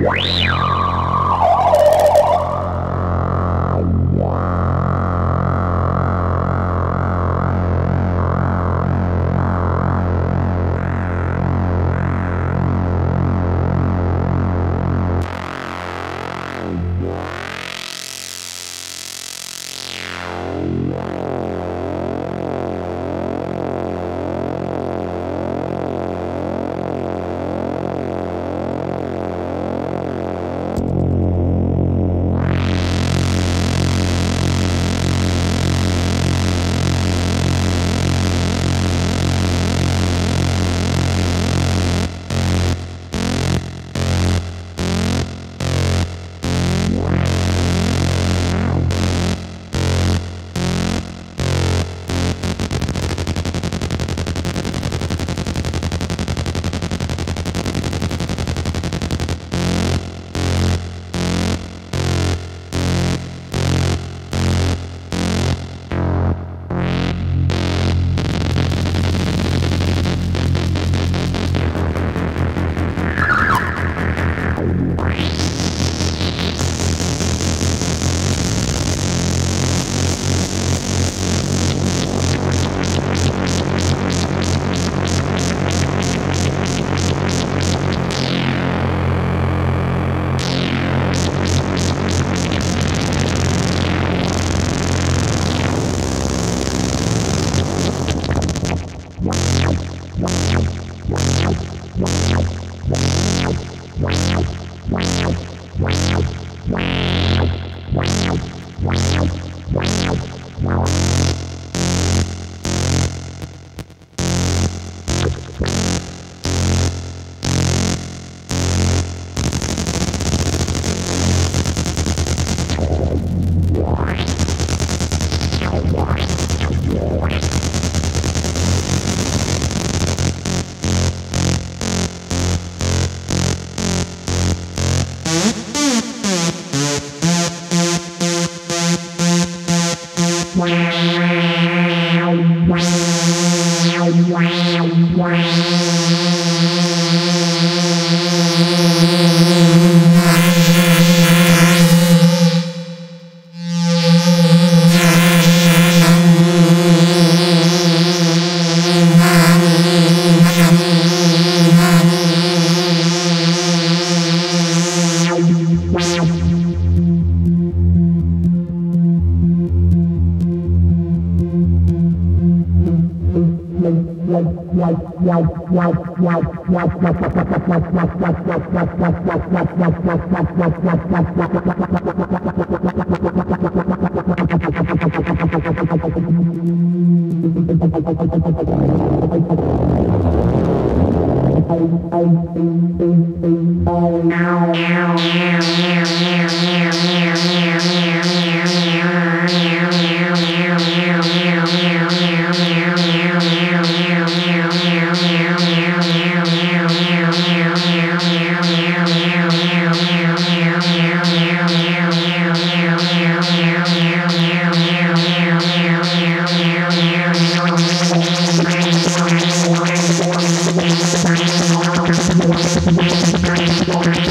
Wow. Música Wow, wow, wow. Now,